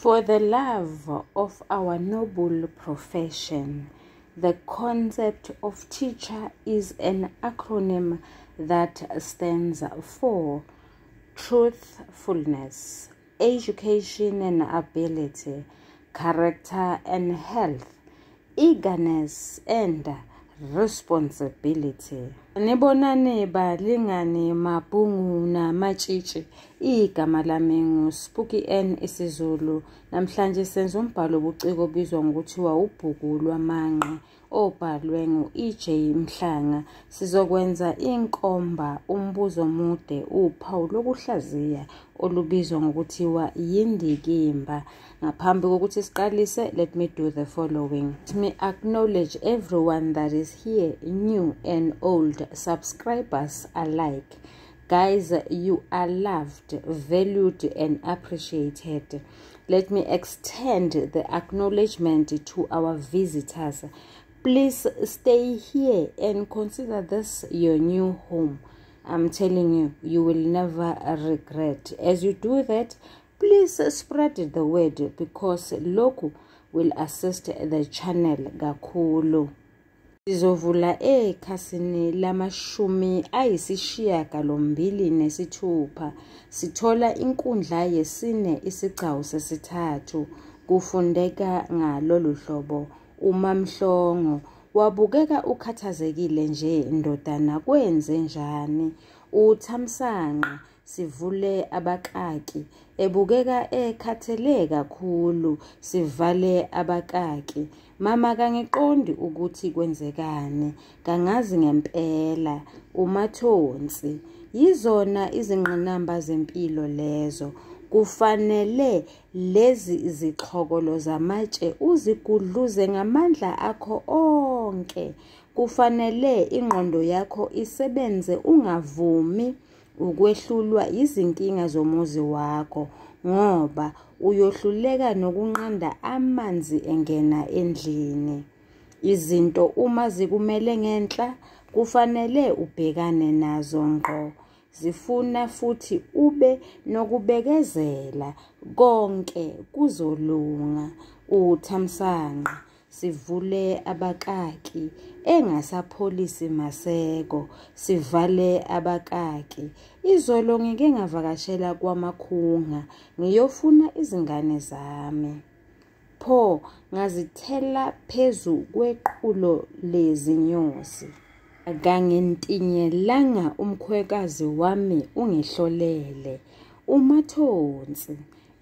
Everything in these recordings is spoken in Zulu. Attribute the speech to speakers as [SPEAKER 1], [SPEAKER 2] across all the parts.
[SPEAKER 1] For the love of our noble profession, the concept of teacher is an acronym that stands for truthfulness, education and ability, character and health, eagerness and responsibility. Nibonani balingani mabhungu namatshitshi igama lami nguSpooky N isiZulu. Namhlanje senza umbhalo obuciko obizwa ngokuthiwa ubhuku lwamanqe obhalwe ngu-EJ Mhlanga sizokwenza inkomba umbuzo omude uphawu lokuhlaziya olubizwa ngokuthiwa yindikimba. Ngaphambi kokuthi siqalise let me do the following. Let me acknowledge everyone that is here new and old. Subscribers alike. Guys you are loved valued and appreciated. Let me extend the acknowledgement to our visitors. Please stay here and consider this your new home. I'm telling you you will never regret. As you do that please spread the word because loku will assist the channel kakhulu. Sizovula ekhasini lamashumi ayisishiyagalombili nesithupha. Sithola inkundla yesine isigcawu sesithathu. Kufundeka ngalolu hlobo. Umamhlongo wabukeka ukhathazekile nje ndodana kwenze njani? Uthamsanqa sivule abakaki. Ebukeka ekhathele kakhulu sivale abakaki. Mama kangiqondi ukuthi kwenzekani? Kangazi ngempela. Umathonsi yizona izingqinamba zempilo lezo. Kufanele lezi zixhokolo zamatshe uzigudluze ngamandla akho onke. Kufanele ingqondo yakho isebenze ungavumi ukwehlulwa izinkinga zomuzi wakho ngoba uyohluleka nokunqanda amanzi engena endlini. Izinto uma zikumele ngenhla kufanele ubhekane nazo ngqo. Zifuna futhi ube nokubekezela konke kuzolunga. Uthamsanqa sivule abakaki engasapholisi maseko sivale abakaki. Izolo ngike ngavakashela kwamakhunga ngiyofuna izingane zami. Pho ngazithela phezu kwequlo lezinyosi. Kangentinyelanga umkhwekazi wami ungihlolele umathonsi.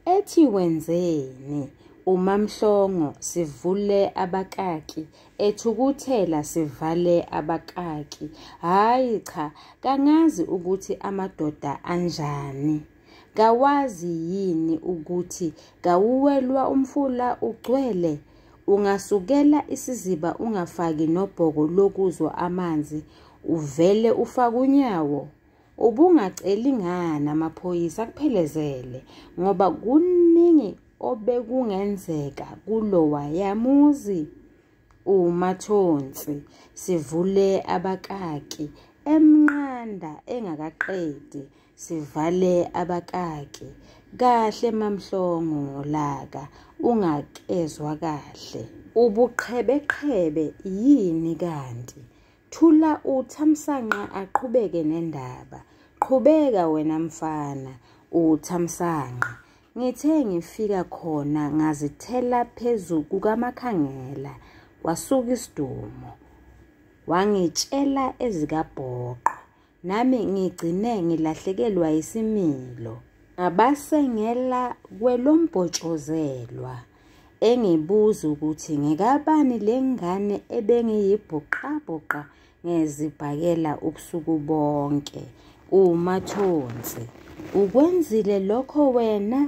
[SPEAKER 1] Ethi wenzeni? Umamhlongo sivule abakaki. Ethukuthela sivale abakaki. Hayi cha kangazi ukuthi amadoda anjani. Kawazi yini ukuthi kawuwelwa umfula ugcwele ungasukela isiziba ungafaki nobhoko lokuzwa amanzi uvele ufake unyawo. Ubungaceli ngani amaphoyisa kuphelezele ngoba kuningi obekungenzeka kulowa yamuzi umathonsi sivule abakaki emnqanda engakaqedi sivale abakaki kahle mamhlongo ngolaka ungakezwa kahle. Ubuqhebeqhebe yini kanti? Thula uthamsanqa aqhubeke nendaba. Qhubeka wena mfana uthamsanqa ngithe ngifika khona ngazithela phezu kukamakhangela kwasuka isidumo. Wangitshela ezikabhoqo nami ngigcine ngilahlekelwa isimilo ngabasengela kwelombotshozelwa engibuza ukuthi ngekabani lengane ebengiyibhuqabhuqa ngezibhakela ubusuku bonke umathonsi ukwenzile lokho wena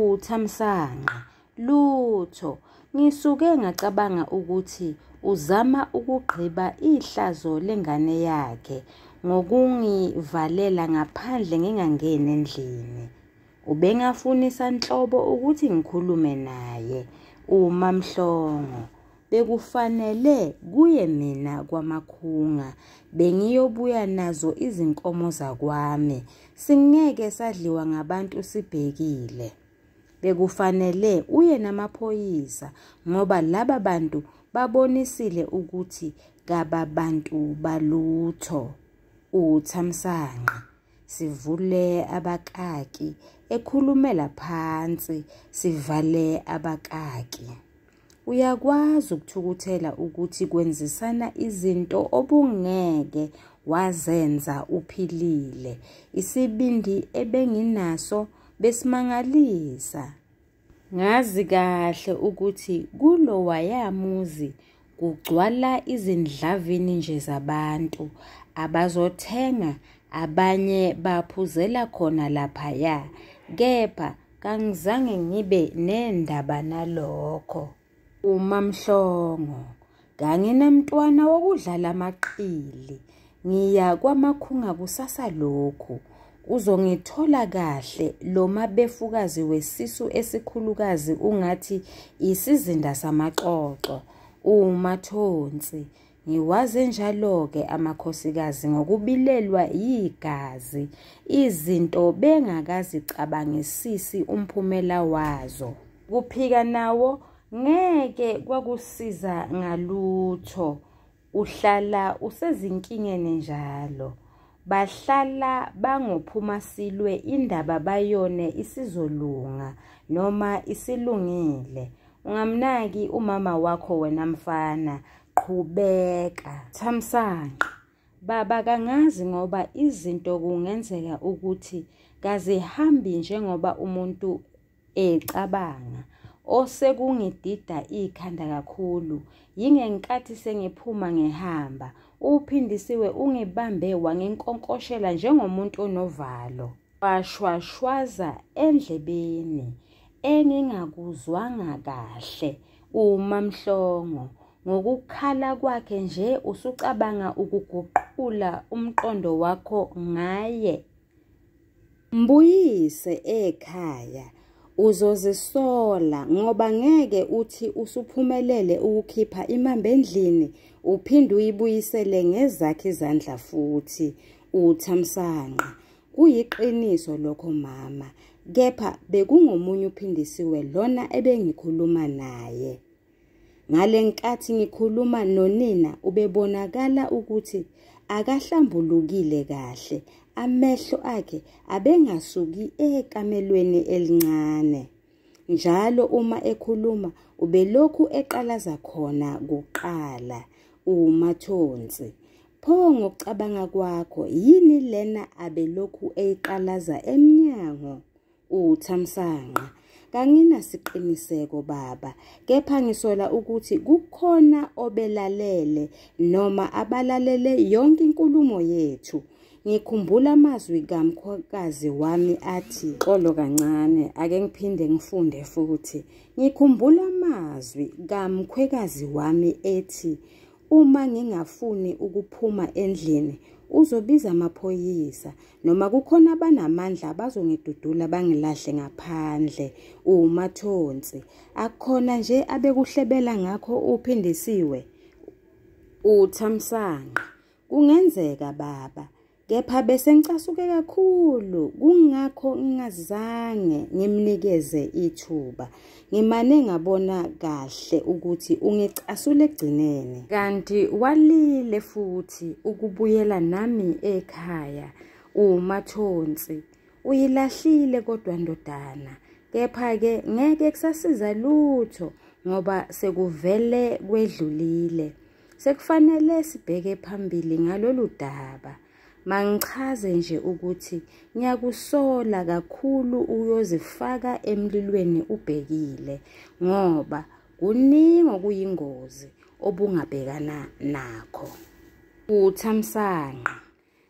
[SPEAKER 1] uthamsanqa. Lutho ngisuke ngacabanga ukuthi uzama ukugqiba ihlazo lengane yakhe ngokungivalela ngaphandle ngingangeni endlini. Ubengafunisa nhlobo ukuthi ngikhulume naye umamhlongo bekufanele kuye mina kwamakhunga bengiyobuya nazo izinkomo zakwami. Singeke sadliwa ngabantu sibhekile. Bekufanele uye namaphoyisa ngoba laba bantu babonisile ukuthi kababantu balutho. Uthamsanqa. Sivule abakaki ekhulumela phansi sivale abakaki. Uyakwazi ukuthukuthela ukuthi kwenzisana izinto obungeke wazenza uphilile isibindi ebenginaso besimangalisa ngazi kahle ukuthi kulo wayamuzi kugcwala izindlavini nje zabantu abazothenga abanye baphuzela khona laphaya kepha kangizange ngibe nendaba nalokho. Umamhlongo kanginamntwana wokudlala amaqili ngiya kwamakhunga kusasa lokhu. Uzongithola kahle lo mabefukazi wesisu esikhulukazi ungathi isizinda samaxoxo umathonsi. Ngiwaze njalo-ke amakhosikazi ngokubilelwa yigazi izinto bengakazicabangisisi umphumela wazo. Kuphika nawo ngeke kwakusiza ngalutho. Uhlala usezinkingeni njalo. Bahlala bangophuma silwe indaba bayone isizolunga noma isilungile. Ungamnaki umama wakho wena mfana. Qhubeka. Thamsanqa. Baba kangazi ngoba izinto kungenzeka ukuthi kazihambi njengoba umuntu ecabanga osekungidida ikhanda kakhulu. Yingenkathi sengiphuma ngihamba uphindisiwe ungibambe wanginkonkoshela njengomuntu onovalo. Washwashwaza endlebeni engingakuzwanga kahle umamhlongo ngokukhala kwakhe nje usucabanga ukuguqula umqondo wakho ngaye. Mbuyise ekhaya uzozisola ngoba ngeke uthi usuphumelele ukukhipha imambe endlini uphinde uyibuyisele ngezakhe izandla futhi uthamsanqa kuyiqiniso lokho mama kepha bekungomunye uphindisiwe lona ebengikhuluma naye. Ngale nkathi ngikhuluma nonina ubebonakala ukuthi akahlambulukile kahle. Amehlo akhe abengasuki ekamelweni elincane. Njalo uma ekhuluma ubelokhu eqalaza khona kuqala umathonsi pho ngokucabanga kwakho yini lena abelokhu eyiqalaza emnyango? Uthamsanqa kanginasiqiniseko baba. Kepha ngisola ukuthi kukhona obelalele noma abalalele yonke inkulumo yethu. Ngikhumbula amazwi kamkhwekazi wami athi xolo kancane ake ngiphinde ngifunde futhi. Ngikhumbula amazwi kamkhwekazi wami ethi uma ngingafuni ukuphuma endlini uzobiza amaphoyisa noma kukhona abanamandla abazongidudula bangilahle ngaphandle umathonsi akukhona nje abekuhlebela ngakho uphindisiwe uthamsanqa. Kungenzeka baba. Kepha bese ngicasuke kakhulu kungakho ngingazange ngimnikeze ithuba. Ngimane ngabona kahle ukuthi ungicasule egcinene kanti walile futhi ukubuyela nami ekhaya umathonsi. Uyilahlile kodwa ndodana. Kepha-ke ngeke kusasiza lutho ngoba sekuvele kwedlulile. Sekufanele sibheke phambili ngalolu daba. Mangichaze nje ukuthi ngiyakusola kakhulu uyozifaka emlilweni ubhekile ngoba kuningi okuyingozi obungabhekana nakho. Uthamsanqa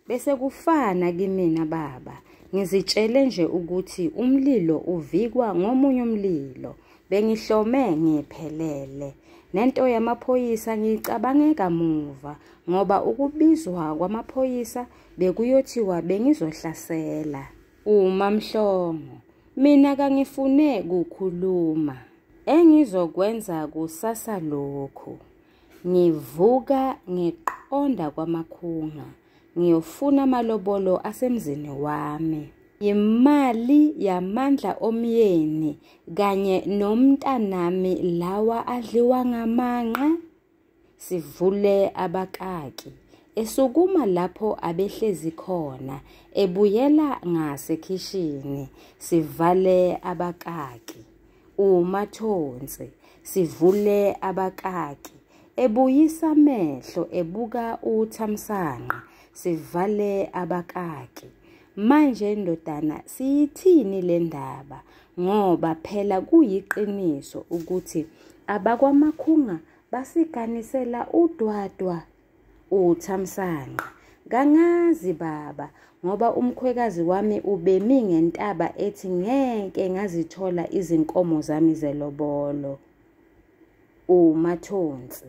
[SPEAKER 1] bese kufana kimina baba ngizitshele nje ukuthi umlilo uvikwa ngomunye umlilo bengihlome ngiphelele nento yamaphoyisa ngiyicabange kamuva ngoba ukubizwa kwamaphoyisa bekuyothiwa bengizohlasela. Umamhlongo mina kangifune kukhuluma. Engizokwenza kusasa lokhu ngivuka ngiqonda kwamakhunga ngiyofuna amalobolo asemzini wami. Imali yamandla omyeni kanye nomntanami lawa adliwa ngamanqa sivule abakaki esukuma lapho abehlezi khona ebuyela ngasekhishini sivale abakaki. Umathonsi sivule abakaki ebuyisa amehlo ebuka uthamsanqa sivale abakaki. Manje ndodana siyithini le ndaba? Ngoba phela kuyiqiniso ukuthi abakwamakhunga basiganisela udwadwa uthamsanqa. Kangazi baba ngoba umkhwekazi wami ubemi ngentaba ethi ngeke ngazithola izinkomo zami zelobolo. Umathonsi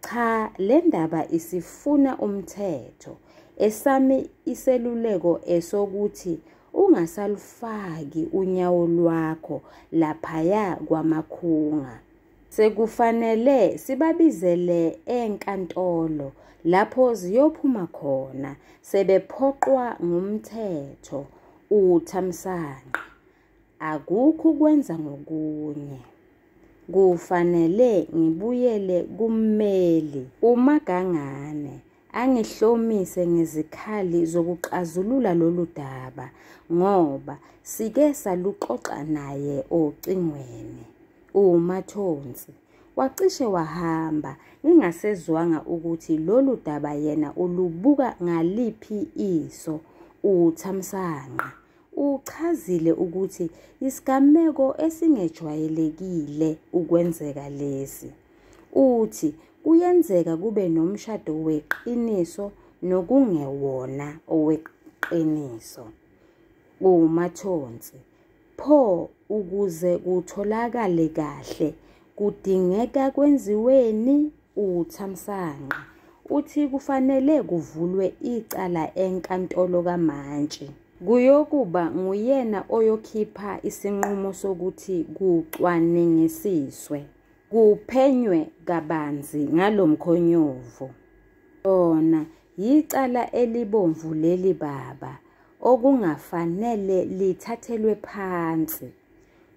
[SPEAKER 1] cha le ndaba isifuna umthetho. Esami iseluleko esokuthi ungasalufaki unyawo lwakho laphaya kwamakhunga. Sekufanele sibabizele enkantolo lapho ziyophuma khona sebephoqwa ngumthetho uthamsanqa. Akukho kwenza ngokunye. Kufanele ngibuyele kummeli umagangane. Angihlomise ngezikhali zokuxazulula lolu daba ngoba sike saluxoxa naye ocingweni. Umathonsi wacishe wahamba ngingasezwanga ukuthi lolu daba yena ulubuka ngaliphi iso uthamsanqa. Uchazile ukuthi isigameko esingejwayelekile ukwenzeka lesi. Uthi kuyenzeka kube nomshado weqiniso nokungewona oweqiniso. Umathonsi pho ukuze kutholakale kahle kudingeka kwenziweni? Uthamsanqa uthi kufanele kuvulwe icala enkantolo kamantshi. Kuyokuba nguyena oyokhipha isinqumo sokuthi kucwaningisiswe. Kuphenywe kabanzi ngalomkhonyovu lona yicala elibomvu leli baba okungafanele lithathelwe phansi.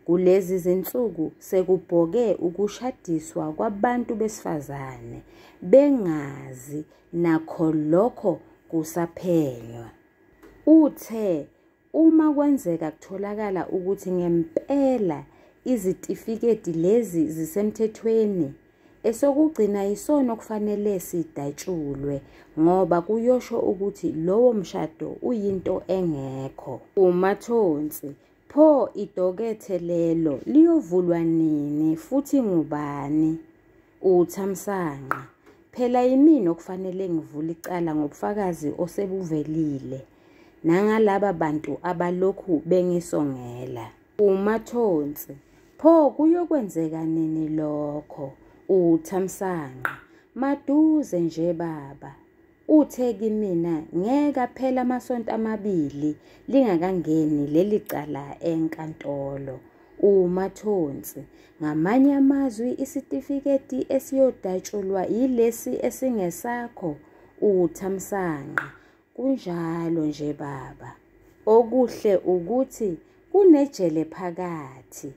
[SPEAKER 1] Kulezi zinsuku sekubhoke ukushadiswa kwabantu besifazane bengazi nakho lokho kusaphenywa. Uthe uma kwenzeka kutholakala ukuthi ngempela izitifiketi lezi zisemthethweni esokugcina isona kufanele sidatshulwe ngoba kuyosho ukuthi lowo mshado uyinto engekho. Umathonsi pho idokethe lelo liyovulwa nini futhi ngubani? Uthamsanqa phela yimini okufanele ngivule icala ngobufakazi osebuvelile nangalaba bantu abalokhu bengisongela. Umathonsi pho kuyokwenzeka nini lokho? Uthamsanqa. Maduze nje baba. Uthe kimina ngeke phela amasonto amabili lingakangeni leli cala enkantolo. Umathonsi ngamanye amazwi isitifiketi esiyodatshulwa yilesi esingesakho. Uthamsanqa. Kunjalo nje baba. Okuhle ukuthi kunejele phakathi.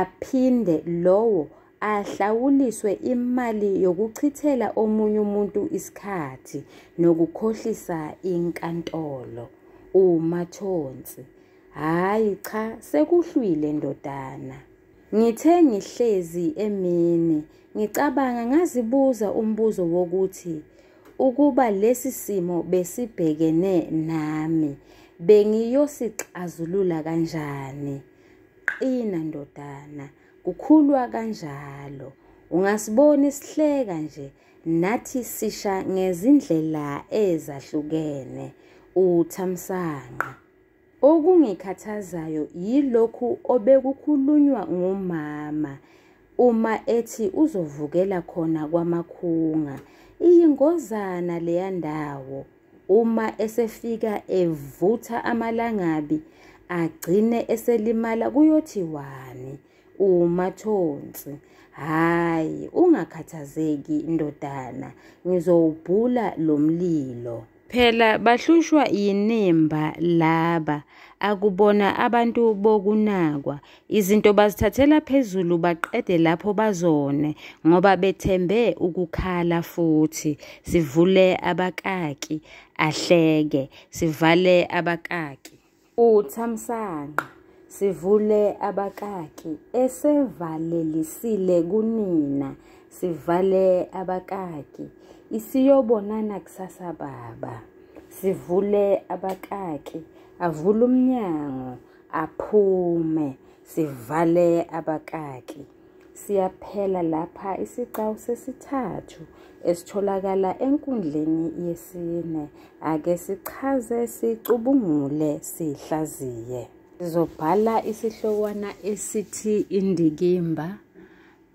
[SPEAKER 1] Aphinde lowo ahlawuliswe imali yokuchithela omunye umuntu isikhathi nokukhohlisa inkantolo. Umathonsi hayi cha sekuhlwile ndodana. Ngithe ngihlezi emini ngicabanga ngazibuza umbuzo wokuthi ukuba lesi simo besibhekene nami bengiyosixazulula kanjani? Qina ndodana? Kukhulwa kanjalo. Ungasibona isihleka nje nathi sisha ngezindlela ezahlukene. Uthamsanqa. Okungikhathazayo yilokhu obekukhulunywa ngumama. Uma ethi uzovukela khona kwamakhunga. Iyingozana leya ndawo. Uma esefika evutha amalangabi agcine eselimala kuyothi wani umathonsi. Hayi ungakhathazeki ndodana. Ngizowubhula lo mlilo. Phela bahlushwa yinimba laba akubona abantu bokunakwa. Izinto bazithathela phezulu baqede lapho bazone ngoba bethembe ukukhala futhi. Sivule abakaki ahleke sivale abakaki. Uthamsanqa sivule abakaki esevalelisile kunina sivale abakaki isiyobonana kusasa baba sivule abakaki avule umnyango aphume sivale abakaki. Siyaphela lapha isicawu sesithathu esitholakala enkundleni yesine. Ake sichaze sicubungule sihlaziye. Sizobhala isihlokwana esithi indikimba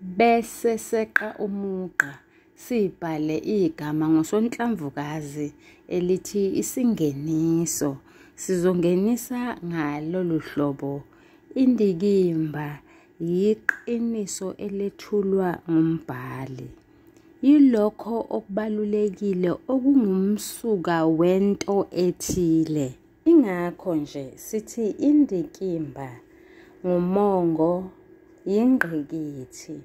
[SPEAKER 1] bese seqa umuqa sibhale igama ngosonhlamvukazi elithi isingeniso. Sizongenisa ngalolu hlobo indikimba. Yiqiniso elethulwa ngumbhali. Yilokho okubalulekile okungumsuka wento ethile. Ingakho nje sithi indikimba ngumongo yingqikithi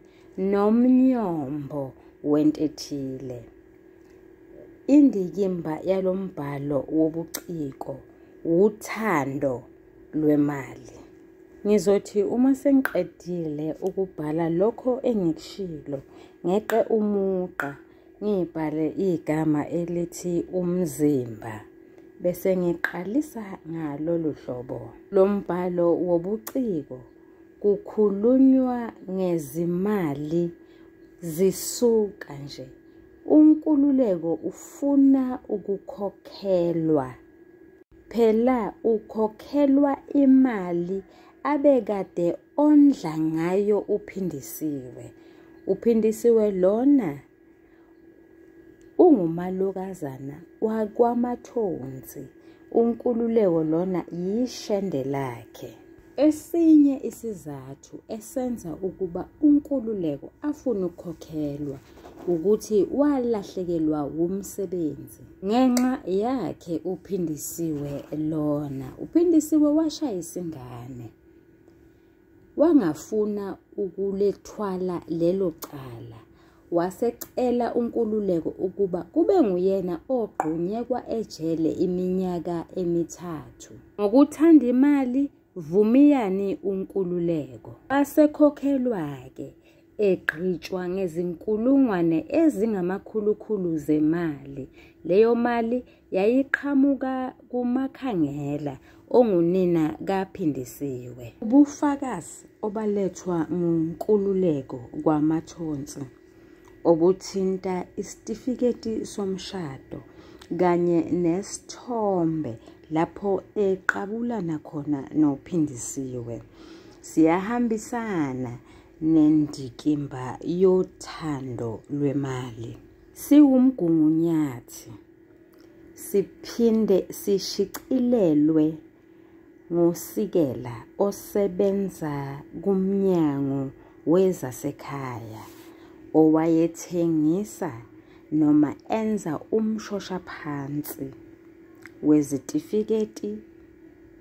[SPEAKER 1] nomnyombo wentethile indikimba yalombhalo wobuciko uthando lwemali. Ngizothi uma sengiqedile ukubhala lokho engikushilo ngeqe umuqa ngibhale igama elithi umzimba bese ngiqalisa ngalolu hlobo. Lombhalo wobuciko kukhulunywa ngezimali zisuka nje. Unkululeko ufuna ukukhokhelwa. Phela ukhokhelwa imali abekade ondla ngayo uphindisiwe. Uphindisiwe lona ungumalokazana wakwamathonsi. Unkululeko lona yishende lakhe. Esinye isizathu esenza ukuba unkululeko afune ukukhokhelwa ukuthi walahlekelwa umsebenzi ngenxa yakhe uphindisiwe lona. Uphindisiwe washayisa ingane wangafuna ukulethwala lelo cala. Wasecela unkululeko ukuba kube nguyena ogqunyekwa ejele iminyaka emithathu. Ngokuthanda imali vumiyani unkululeko. Asekhokhelwa-ke egqitshwa ngezinkulungwane ezingamakhulukhulu zemali. Leyo mali yayiqhamuka kumakhangela ongunina kaphindisiwe. Ubufakazi obalethwa ngunkululeko kwamathonsi obuthinta isitifiketi somshado kanye nesithombe lapho eqabulana khona nophindisiwe siyahambisana nendikimba yothando lwemali. Siwumgungunyathi siphinde sishicilelwe ngosikela osebenza kumnyango wezasekhaya owayethengisa noma enza umshoshaphansi wezitifiketi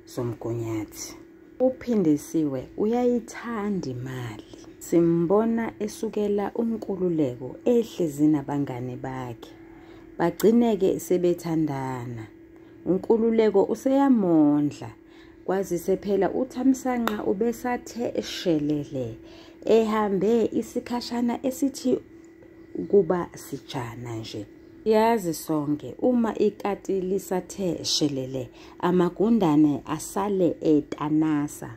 [SPEAKER 1] zomgunyathi. Uphindisiwe uyayithanda imali. Simbona esukela unkululeko ehlezi nabangane bakhe. Bagcineke sebethandana. Unkululeko useyamondla. Kwazise phela uthamsanqa ubesathe eshelele ehambe isikhashana esithi kuba sijana nje. Yazi sonke uma ikati lisathe shelele amagundane asale etanasa.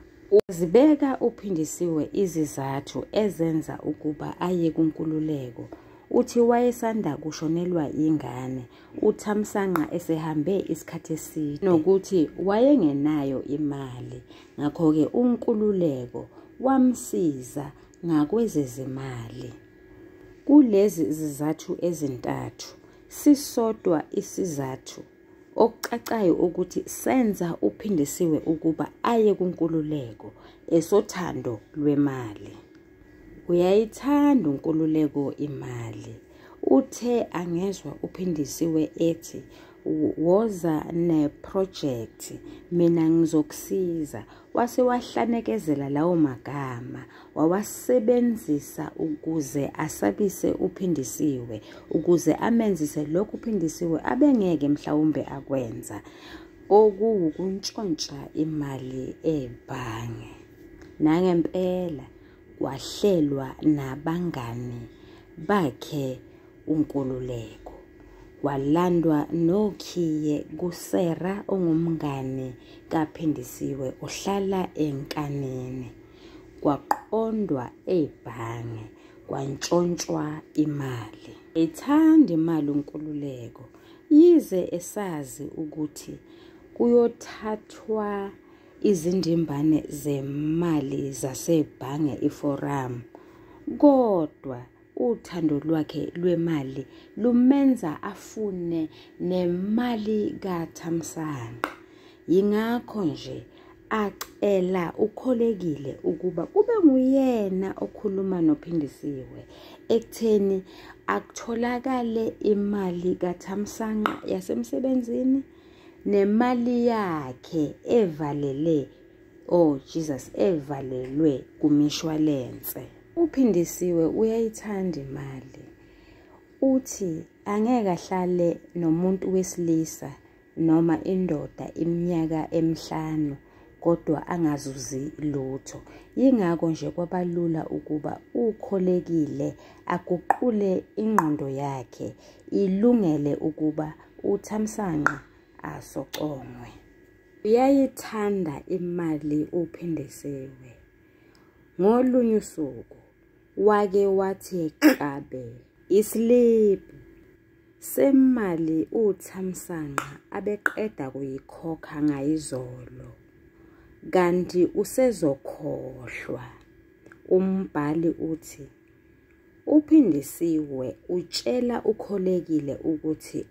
[SPEAKER 1] Uzibeka uphindisiwe izizathu ezenza ukuba aye kunkululeko. Uthi wayesanda kushonelwa ingane uthamsanqa esehambe isikhathi eside. Nokuthi wayengenayo imali ngakho-ke unkululeko wamsiza ngakwezezimali. Kulezi zizathu ezintathu sisodwa isizathu okucacayo ukuthi senza uphindisiwe ukuba aye kunkululeko esothando lwemali. Uyayithanda unkululeko imali. Uthe angezwa uphindisiwe ethi woza neproject mina ngizokusiza. Wase wahlanekezela lawo magama wawasebenzisa ukuze asabise uphindisiwe ukuze amenzise lokhu uphindisiwe abengeke mhlawumbe akwenza. Okuwukuntshontsha imali ebhange. Nangempela kwahlelwa nabangani bakhe unkululeko. Kwalandwa nokhiye kusera ongumngane kaphindisiwe uhlala enkanini kwaqondwa ebhange kwantshontshwa imali. Ethanda imali unkululeko yize esazi ukuthi kuyothathwa izindimbane zemali zasebhange iforum. Kodwa uthando lwakhe lwemali lumenza afune nemali kaThamsanqa. Yingakho nje acela ukholekile ukuba kube nguyena okhuluma nophindisiwe. Ekutheni akutholakale imali kaThamsanqa yasemsebenzini nemali yakhe evalele oh Jesus evalelwe kumishwalense. Uphindisiwe uyayithanda imali. Uthi angeke ahlale nomuntu wesilisa noma indoda iminyaka emihlanu kodwa angazuzi lutho. Yingakho nje kwabalula ukuba ukholekile aguqule ingqondo yakhe ilungele ukuba uthamsanqa asocongwe. Uyayithanda imali uphindisiwe ngolunye usuku wake wathi qabe isliphu semali uthamsanqa abeqeda kuyikhokha ngayizolo kanti usezokhohlwa. Umbhali uthi uphindisiwe utshela ukholekile ukuthi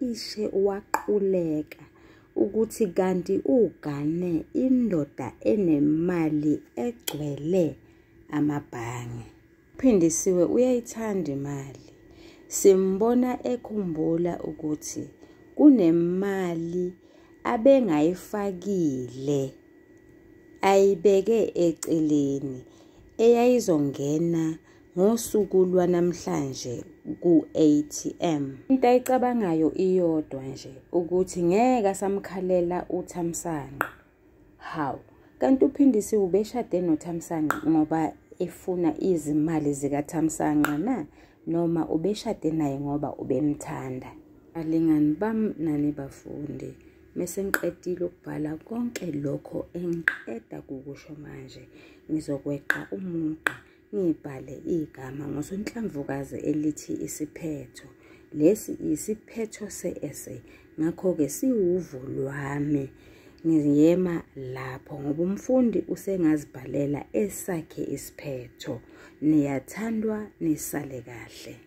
[SPEAKER 1] wacishe waquleka ukuthi kanti ugane indoda enemali egcwele amabhange. Uphindisiwe uyayithanda imali. Simbona ekhumbula ukuthi kunemali abengayifakile ayibeke eceleni eyayizongena ngosuku lwanamhlanje. ku-ATM into ayicabangayo iyodwa nje ukuthi ngeke asamkhalela uThamsanqa. Hawu kanti uphindisiwe ubeshade noThamsanqa ngoba efuna izimali zikaThamsanqa na? Noma ubeshade naye ngoba ubemthanda? Balingani bami nani bafundi. Mese ngiqedile ukubhala konke lokho engiqeda kukusho manje. Ngizokweqa umugqa. Ngibhale igama ngosonhlamvukazi elithi isiphetho. Lesi isiphetho se-essay ngakho-ke siwuvo lwami. Ngiyema lapho ngoba umfundi usengazibhalela esakhe isiphetho. Niyathandwa nisale kahle.